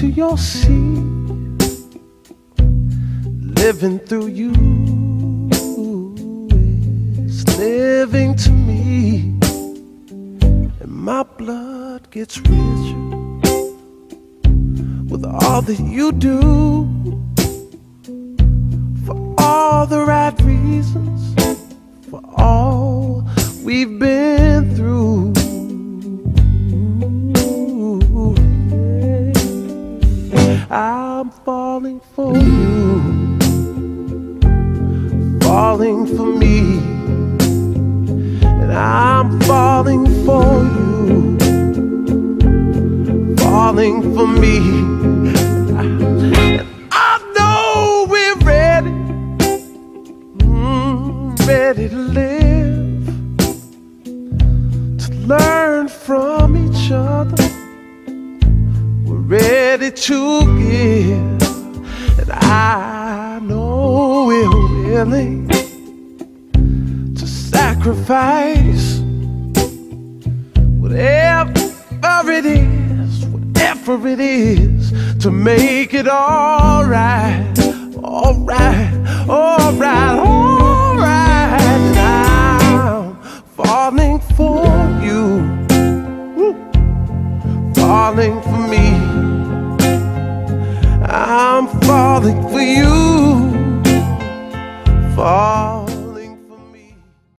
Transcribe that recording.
you'll see. Living through you is living to me. And my blood gets richer with all that you do. For all the right reasons, for all we've been I'm falling for you, falling for me, and I'm falling for you, falling for me. And I know we're ready, mm, ready to live, to learn from each other ready to give, and I know we're willing to sacrifice whatever it is, whatever it is, to make it all right, all right, all right, all right. And I'm falling for you, Woo. falling for me. I'm falling for you. Falling